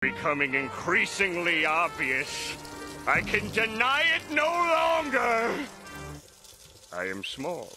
becoming increasingly obvious. I can deny it no longer. I am small.